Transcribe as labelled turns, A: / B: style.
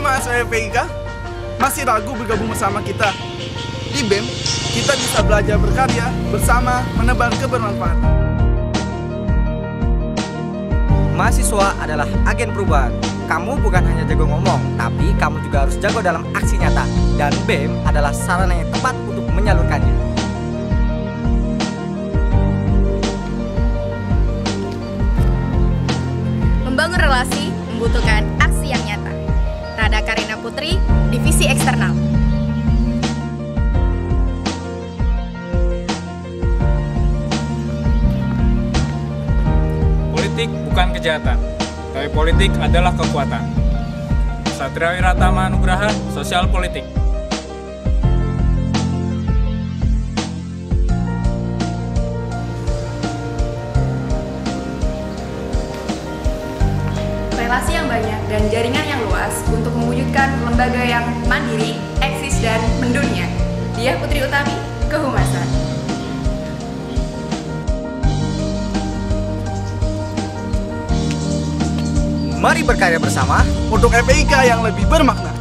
A: mahasiswa FPIK masih ragu bergabung bersama kita. Di BEM, kita bisa belajar berkarya bersama menebar kebermanfaatan.
B: Mahasiswa adalah agen perubahan. Kamu bukan hanya jago ngomong, tapi kamu juga harus jago dalam aksi nyata. Dan BEM adalah sarana yang tepat untuk menyalurkannya.
C: Membangun relasi membutuhkan aksi yang nyata. Rada Karina Putri, Divisi Eksternal.
D: Politik bukan kejahatan, tapi politik adalah kekuatan. Satria Wiratama Nugraha, Sosial Politik.
C: Relasi yang banyak dan jaringan yang luas untuk mewujudkan lembaga yang mandiri, eksis, dan mendunia. Dia Putri Utami, Kehumasan.
B: Mari berkarya bersama
A: Untuk FPIK yang lebih bermakna.